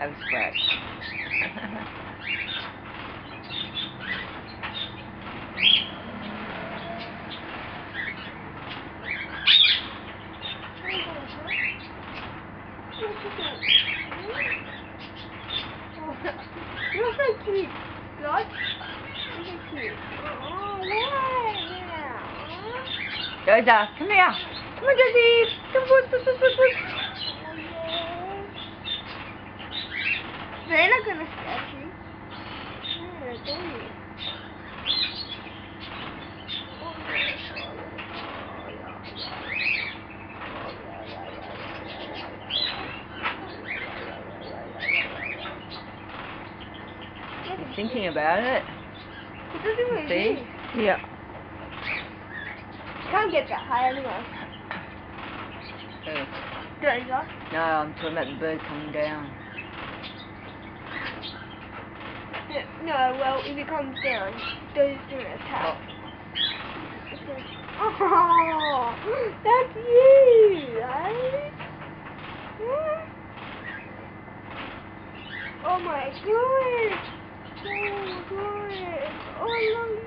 bug scratch. You're so cute, God. You're so cute. Oh? Yeah. Joja, come here. Come on, Josie. Come on, come on, come on. They're not gonna scratch you. They're gonna do you. He's thinking about it. It doesn't really See? move. Yeah. Can't get that high anyway. Oh. Doja. No, I'm talking about the bird coming down. No, well, if it comes down, Doja's gonna attack. Oh, that's you, right? Yeah. Oh my god! Oh my god! Oh, I love